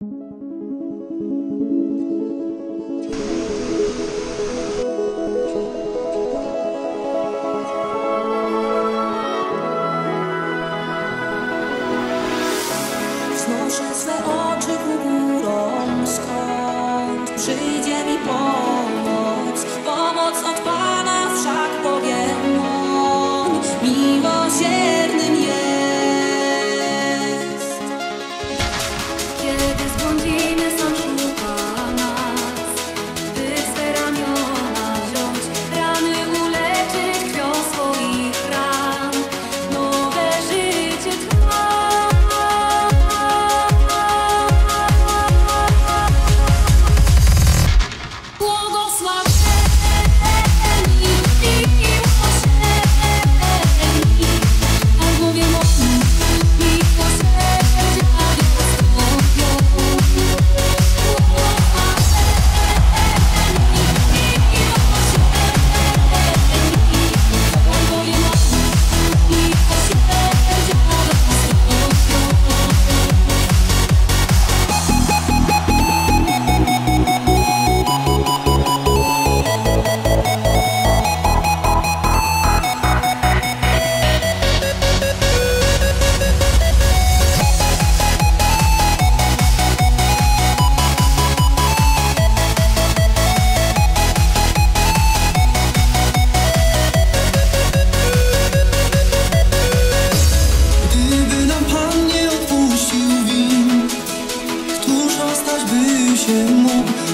Wznoszę odpuścił win,